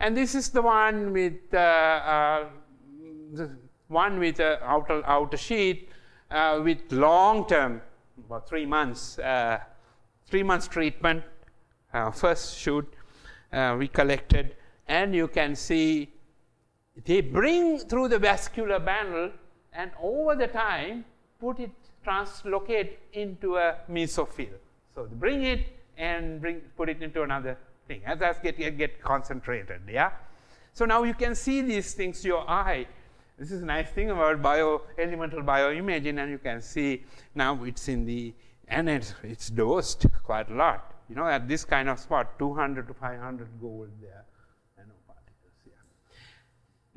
And this is the one with uh, uh, the one with the outer, outer sheet uh, with long term, about three months, uh, three months treatment, uh, first shoot uh, we collected, and you can see they bring through the vascular bundle and over the time put it translocate into a mesophyll. So bring it and bring put it into another thing as that get, get, get concentrated. Yeah. So now you can see these things your eye. This is a nice thing about bio elemental bioimaging, and you can see now it's in the and it's, it's dosed quite a lot. You know, at this kind of spot, 200 to 500 gold there.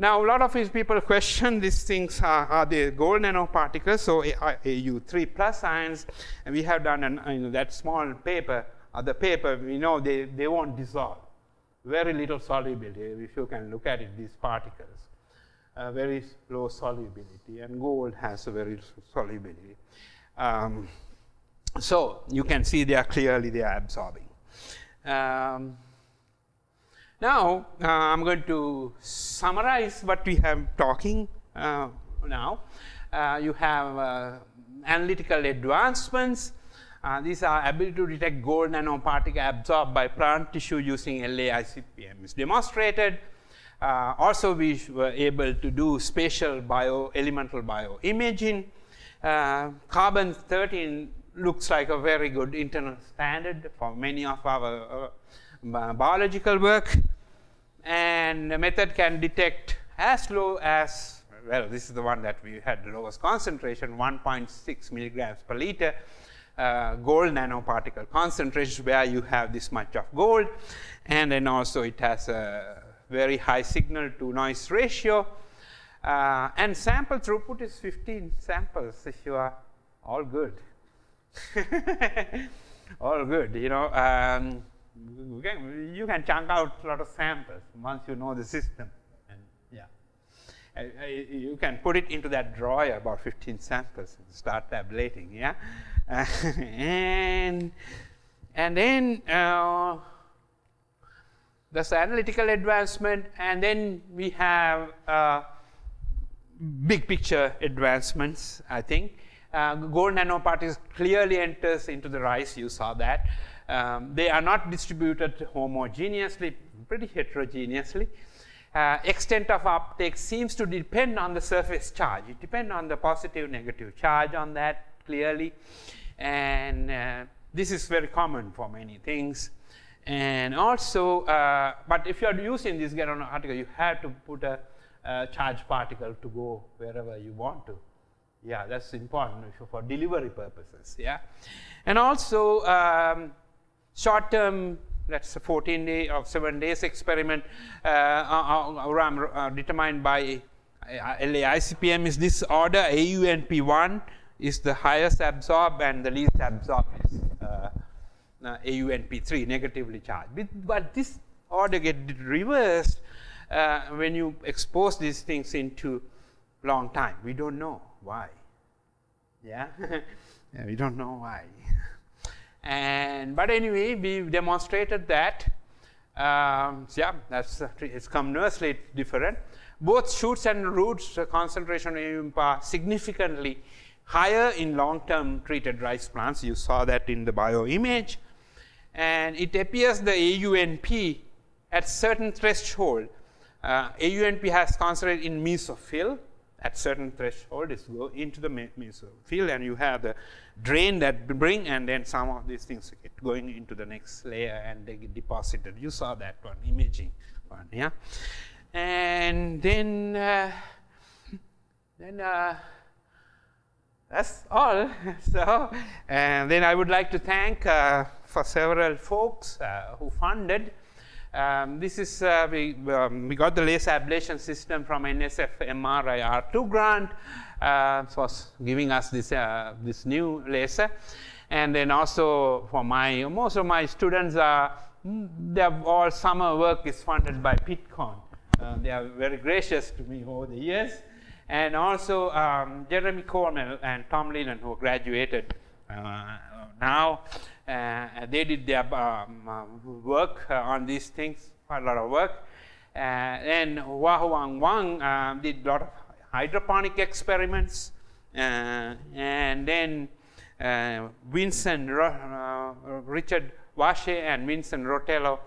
Now, a lot of these people question these things are, are they gold nanoparticles? So, AU3 plus ions, and we have done an, that small paper uh, the paper, we know they, they won't dissolve. Very little solubility, if you can look at it, these particles. Uh, very low solubility, and gold has a very solubility. Um, so you can see they are clearly they are absorbing. Um, now uh, I'm going to summarize what we have talking uh, now. Uh, you have uh, analytical advancements uh, these are ability to detect gold nanoparticle absorbed by plant tissue using LAICPM is demonstrated. Also, we were able to do spatial bio, elemental bioimaging. Uh, carbon 13 looks like a very good internal standard for many of our uh, biological work. And the method can detect as low as, well, this is the one that we had the lowest concentration, 1.6 milligrams per liter uh, gold nanoparticle concentration where you have this much of gold and then also it has a very high signal to noise ratio uh, and sample throughput is 15 samples if you are all good all good you know um, you, can, you can chunk out a lot of samples once you know the system and yeah uh, you can put it into that drawer about 15 samples and start tabulating yeah and and then uh, there's analytical advancement, and then we have uh, big picture advancements. I think uh, gold nanoparticles clearly enters into the rice. You saw that. Um, they are not distributed homogeneously, pretty heterogeneously. Uh, extent of uptake seems to depend on the surface charge. It depends on the positive, negative charge on that clearly and uh, this is very common for many things. And also, uh, but if you are using this Garon article, you have to put a, a charged particle to go wherever you want to. Yeah, that's important for delivery purposes. Yeah, and also um, short-term. That's a 14 day or seven days experiment uh, uh, uh, uh determined by LAICPM is this order AUNP1 is the highest absorbed and the least absorbed is uh, uh, AUNP3, negatively charged. But, but this order get reversed uh, when you expose these things into long time. We don't know why. Yeah, yeah we don't know why. and but anyway, we demonstrated that. Um, yeah, that's it's conversely different. Both shoots and roots concentration are significantly higher in long-term treated rice plants. You saw that in the bioimage. And it appears the AUNP at certain threshold. Uh, AUNP has concentrated in mesophyll at certain threshold is go into the mesophyll and you have the drain that bring and then some of these things get going into the next layer and they get deposited. You saw that one imaging one, yeah. And then uh, then uh, that's all. so, and then I would like to thank uh, for several folks uh, who funded. Um, this is, uh, we, um, we got the laser ablation system from NSF MRI R2 grant uh, for giving us this, uh, this new laser. And then also for my, most of my students are, mm, they have all summer work is funded by Pittcon. Uh, they are very gracious to me over the years. And also um, Jeremy Coleman and Tom Leland, who graduated uh, now, uh, they did their um, uh, work on these things, quite a lot of work. and Hua Huang Wang did a lot of hydroponic experiments. and then Vincent, Richard Vachet and Vincent Rotello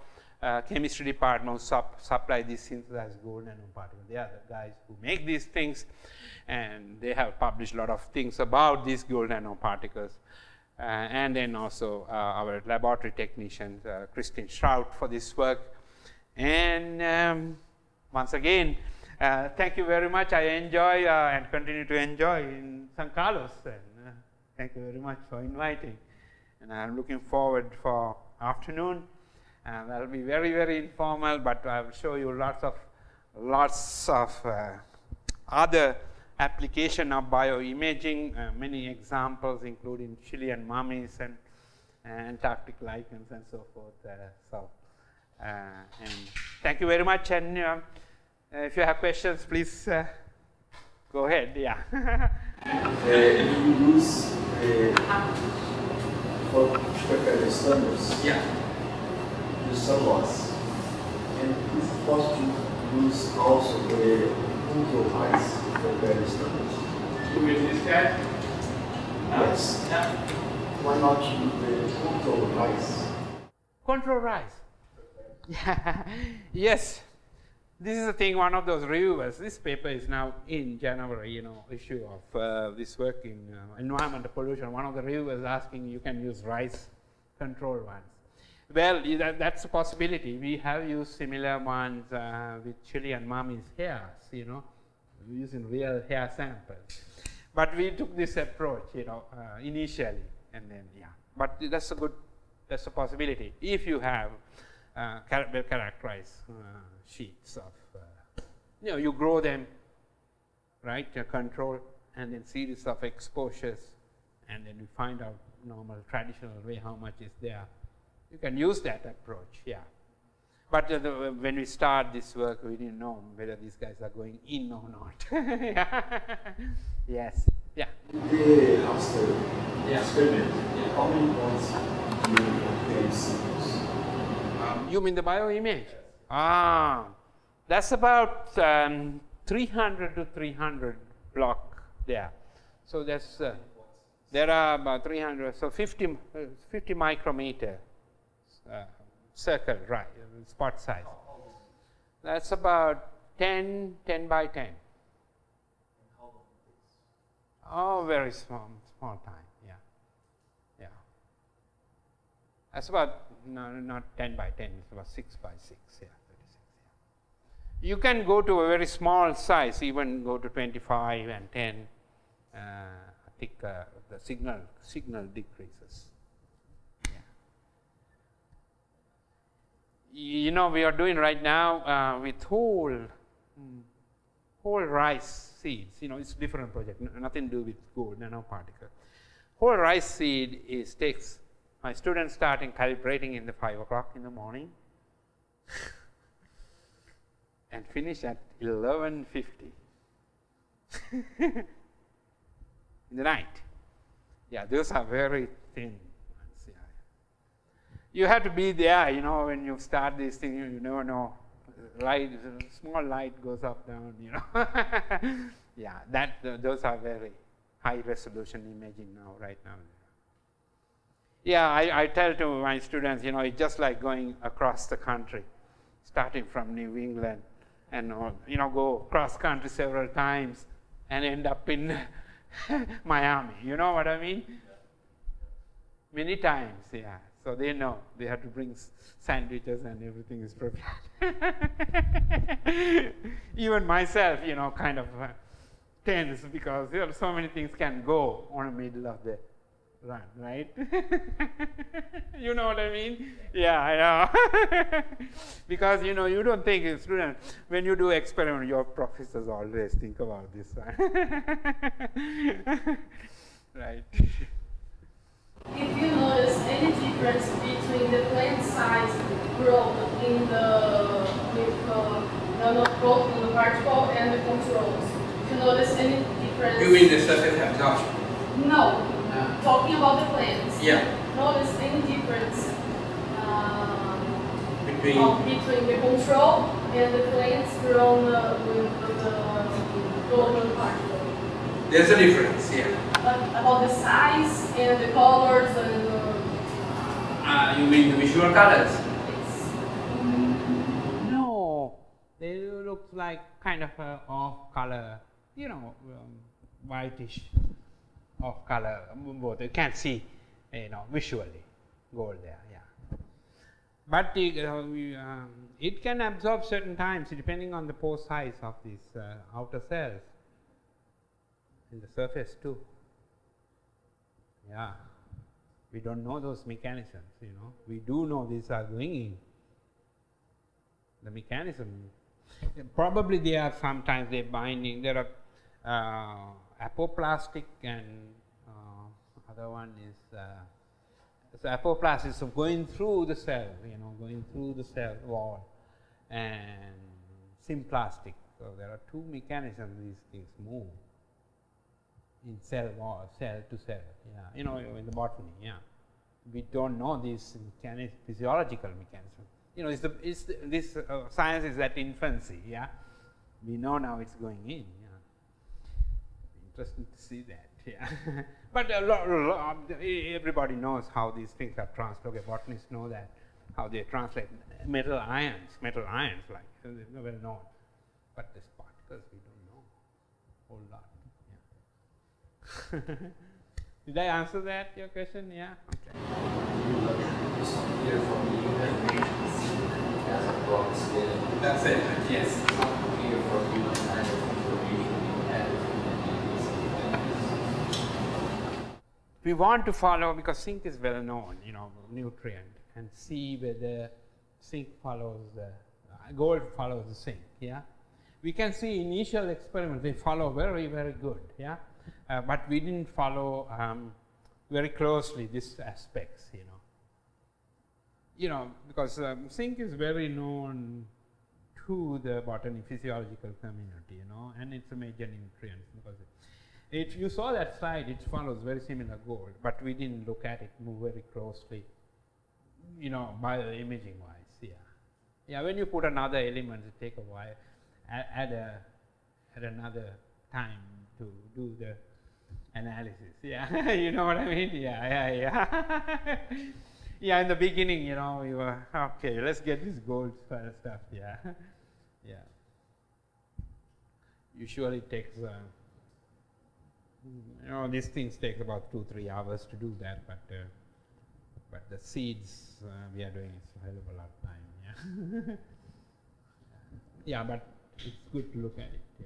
uh, chemistry department sup supply these synthesized gold nanoparticles. They are the guys who make these things, and they have published a lot of things about these gold nanoparticles. Uh, and then also uh, our laboratory technician, uh, Christine Schraut, for this work. And um, once again, uh, thank you very much. I enjoy uh, and continue to enjoy in San Carlos. And thank you very much for inviting. And I'm looking forward for afternoon and that'll be very, very informal, but I will show you lots of, lots of uh, other application of bioimaging, uh, many examples including Chilean mummies and uh, Antarctic lichens and so forth. Uh, so, uh, and thank you very much. And uh, if you have questions, please go ahead. Yeah. if you use for standards, yeah the sun loss. And is it possible to use also the control heights for various numbers? You mean this guy? Yes. Yeah. Why not use the control heights? Control rise. Yes. This is the thing, one of those reviewers, this paper is now in January, you know, issue of uh, this work in uh, environmental pollution. One of the reviewers asking you can use rice control ones. Well, that, that's a possibility. We have used similar ones uh, with Chilean mummies' hairs, you know, using real hair samples. But we took this approach, you know, uh, initially, and then, yeah. But that's a good, that's a possibility. If you have uh, well characterized uh, sheets of, uh, you know, you grow them, right, you control, and then series of exposures, and then you find out normal, traditional way how much is there you can use that approach, yeah. But uh, the, when we start this work, we didn't know whether these guys are going in or not. yes, yeah. The hamster yeah. experiment, yeah. how many points do you obtain? Um, you mean the bioimage? Ah, that's about um, 300 to 300 block there. So that's, uh, there are about 300, so 50, uh, 50 micrometer uh, circle, right, spot size. That's about 10, 10 by 10. Oh, very small, small time, yeah. Yeah. That's about, no, not 10 by 10, it's about 6 by 6, yeah, 36, yeah. You can go to a very small size, even go to 25 and 10. Uh, I think uh, the signal, signal decreases. You know, we are doing right now uh, with whole, whole rice seeds. You know, it's a different project, nothing to do with gold nanoparticle. Whole rice seed is takes my students starting calibrating in the five o'clock in the morning and finish at eleven fifty in the night. Yeah, those are very thin you have to be there, you know, when you start this thing, you, never know. Light, small light goes up, down, you know. yeah, that, those are very high resolution imaging now, right now. Yeah, I, I tell to my students, you know, it's just like going across the country, starting from New England, and, you know, go cross country several times and end up in Miami. You know what I mean? Many times, yeah. So they know they have to bring sandwiches and everything is prepared. Even myself, you know, kind of uh, tense because you know, so many things can go on the middle of the run, right? you know what I mean? Yeah, I know. because you know, you don't think, student, when you do experiment, your professors always think about this, right? If you notice any difference between the plant size growth in the with uh, nanoprobe, particle and the controls, if you notice any difference? You mean the surface absorption? No, Uh, talking about the plants. yeah, Notice any difference um, between, of- between the control and the plants grown uh, with the golden particle? there's a difference, yeah. Uh, about the size and the colors and uh, Uh, you mean the visual colors? it's No, they look like kind of a off color, you know, um, whitish off color. um, Both you can't see, you know, visually gold there. Yeah, but the, uh, we, um, it can absorb certain times depending on the pore size of these uh, outer cells in the surface too. Yeah, we don't know those mechanisms. You know, we do know these are going in the mechanism. Probably they are sometimes they binding. There are uh, apoplastic and uh, other one is uh, so apoplast is going through the cell, you know, going through the cell wall, and symplastic. So there are two mechanisms these things move in cell wall, cell to cell. Yeah, you know, in the botany. Yeah, we don't know these physiological mechanisms. You know, it's the, it's the, this uh, science is at infancy. Yeah, we know now it's going in. Yeah, interesting to see that. Yeah, but a lot, a lot, everybody knows how these things are translated. Botanists know that how they translate metal ions, metal ions, like uh, they're well known. But these particles we don't know a whole lot. Did I answer that your question? Yeah. Okay. Here from the animations as a broad scale. That's it, yes. Here from you kind of information you had We want to follow because zinc is well known, you know, nutrient, and see whether zinc follows the gold follows the zinc. Yeah, we can see initial experiments they follow very very good. Yeah, uh, but we didn't follow um, very closely these aspects. You know, you know because um, zinc is very known to the botany physiological community. You know, and it's a major nutrient because. It, you saw that slide, it follows very similar gold, but we didn't look at it very closely, you know, bioimaging wise, yeah. Yeah, when you put another element, it take a while, add, a, add another time to do the analysis, yeah, you know what I mean? Yeah, yeah, yeah. yeah, in the beginning, you know, you were, okay, let's get this gold stuff, yeah, yeah. Usually takes, uh, you know, these things take about two, three hours to do that, but uh, but the seeds uh, we are doing is a hell of a lot of time. Yeah, yeah, but it's good to look at it. Yeah.